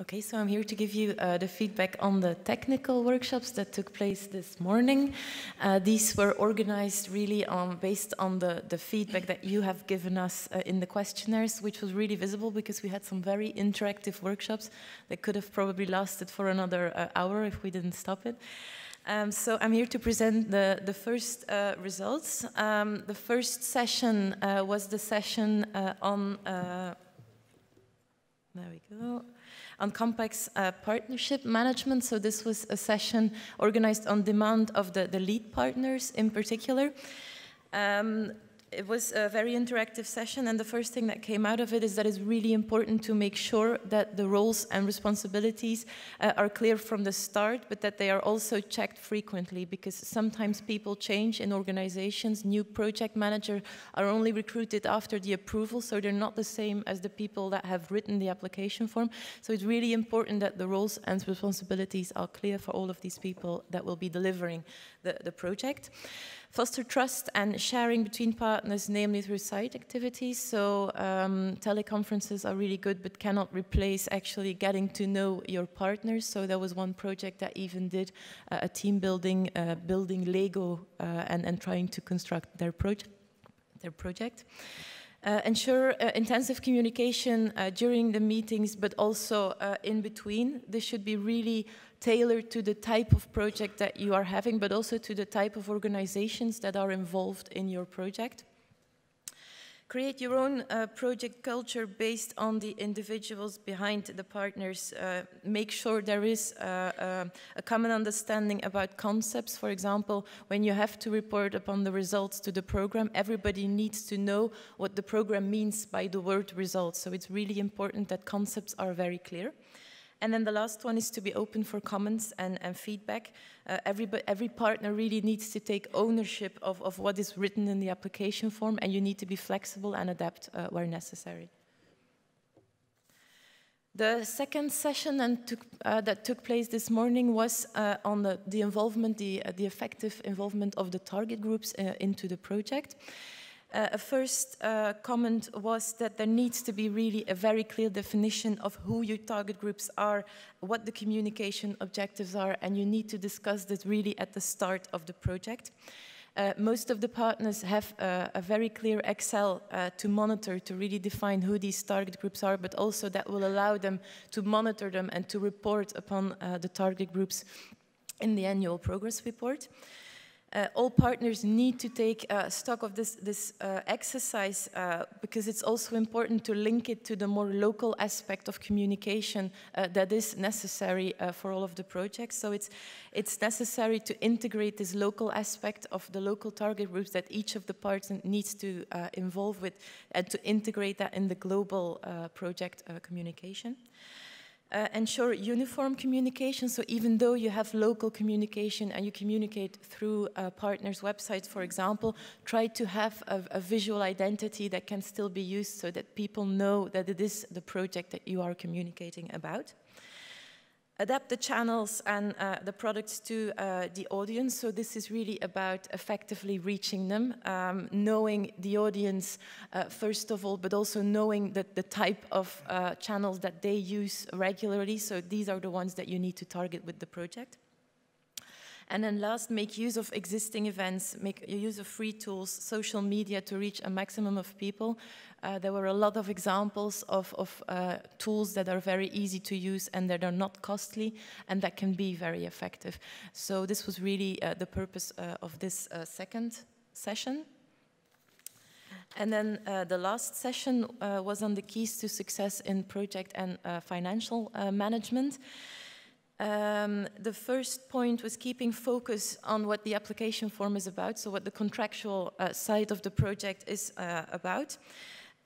Okay, so I'm here to give you uh, the feedback on the technical workshops that took place this morning. Uh, these were organized really on, based on the, the feedback that you have given us uh, in the questionnaires, which was really visible because we had some very interactive workshops that could have probably lasted for another uh, hour if we didn't stop it. Um, so I'm here to present the, the first uh, results. Um, the first session uh, was the session on, there we go, on complex uh, partnership management. So this was a session organized on demand of the, the lead partners in particular. Um, it was a very interactive session and the first thing that came out of it is that it's really important to make sure that the roles and responsibilities uh, are clear from the start but that they are also checked frequently because sometimes people change in organizations new project managers are only recruited after the approval so they're not the same as the people that have written the application form. So it's really important that the roles and responsibilities are clear for all of these people that will be delivering the, the project. Foster trust and sharing between namely through site activities. So um, teleconferences are really good, but cannot replace actually getting to know your partners. So there was one project that even did uh, a team building, uh, building Lego uh, and, and trying to construct their, project. their project. Uh, ensure uh, intensive communication uh, during the meetings, but also uh, in between. This should be really tailored to the type of project that you are having, but also to the type of organizations that are involved in your project. Create your own uh, project culture based on the individuals behind the partners. Uh, make sure there is uh, uh a common understanding about concepts. For example, when you have to report upon the results to the program, everybody needs to know what the program means by the word results. So it's really important that concepts are very clear. And then the last one is to be open for comments and, and feedback. Uh, every, every partner really needs to take ownership of, of what is written in the application form, and you need to be flexible and adapt uh, where necessary. The second session took, uh, that took place this morning was uh, on the, the, involvement, the, uh, the effective involvement of the target groups uh, into the project. Uh, a first uh, comment was that there needs to be really a very clear definition of who your target groups are, what the communication objectives are, and you need to discuss this really at the start of the project. Uh, most of the partners have a very clear Excel uh, to monitor, to really define who these target groups are, but also that will allow them to monitor them and to report upon uh, the target groups in the annual progress report. Uh, all partners need to take uh, stock of this, this uh, exercise uh, because it's also important to link it to the more local aspect of communication uh, that is necessary uh, for all of the projects. So it's, it's necessary to integrate this local aspect of the local target groups that each of the parts needs to involve with and to integrate that in the global project communication. Uh, ensure uniform communication. So even though you have local communication and you communicate through uh, partners' websites, for example, try to have a, a, visual identity that can still be used so that people know that it is the project that you are communicating about adapt the channels and uh, the products to uh, the audience. So this is really about effectively reaching them, um, knowing the audience uh, first of all, but also knowing that the type of uh, channels that they use regularly. So these are the ones that you need to target with the project. And then last, make use of existing events, make use of free tools, social media to reach a maximum of people. Uh, there were a lot of examples of, of uh, tools that are very easy to use and that are not costly and that can be very effective. So this was really uh, the purpose uh, of this uh, second session. And then uh, the last session was on the keys to success in project and financial management. Um, the first point was keeping focus on what the application form is about, so what the contractual uh, side of the project is uh, about.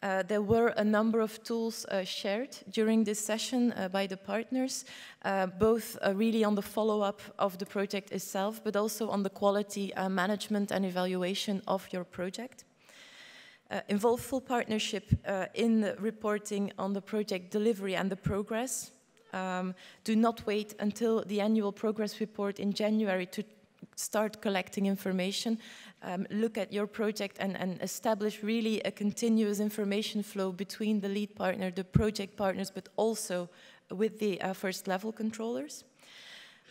Uh, there were a number of tools uh, shared during this session uh, by the partners, uh, both really on the follow-up of the project itself, but also on the quality management and evaluation of your project. involve full partnership in reporting on the project delivery and the progress, um, do not wait until the annual progress report in January to start collecting information, um, look at your project and, and, establish really a continuous information flow between the lead partner, the project partners, but also with the uh, first level controllers.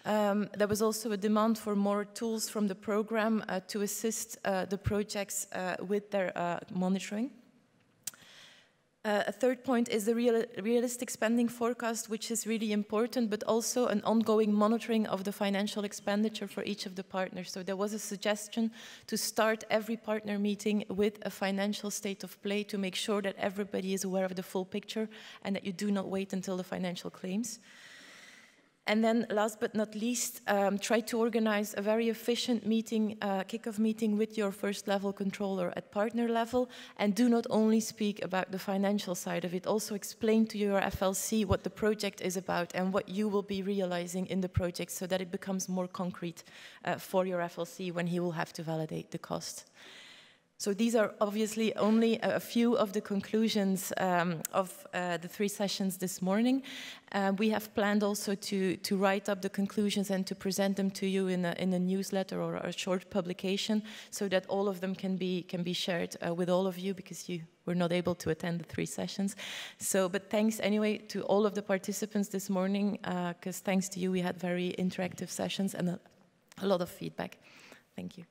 Um, there was also a demand for more tools from the program uh, to assist uh, the projects uh, with their uh, monitoring. Uh, a third point is the real, realistic spending forecast, which is really important, but also an ongoing monitoring of the financial expenditure for each of the partners. So there was a suggestion to start every partner meeting with a financial state of play to make sure that everybody is aware of the full picture and that you do not wait until the financial claims. And then last but not least, um, try to organize a very efficient meeting, uh, kickoff meeting with your first level controller at partner level. And do not only speak about the financial side of it, also explain to your FLC what the project is about and what you will be realizing in the project so that it becomes more concrete uh, for your FLC when he will have to validate the cost. So these are obviously only a few of the conclusions um, of uh, the three sessions this morning. Uh, we have planned also to, to write up the conclusions and to present them to you in a, in a newsletter or a short publication so that all of them can be, can be shared uh, with all of you because you were not able to attend the three sessions. So, but thanks anyway to all of the participants this morning because uh, thanks to you we had very interactive sessions and a, a lot of feedback. Thank you.